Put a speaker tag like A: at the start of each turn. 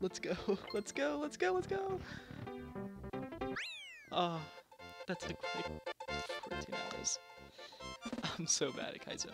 A: Let's go. Let's go. Let's go. Ah, Let's go. Oh, that took like 14 hours. I'm so bad at Kaizo.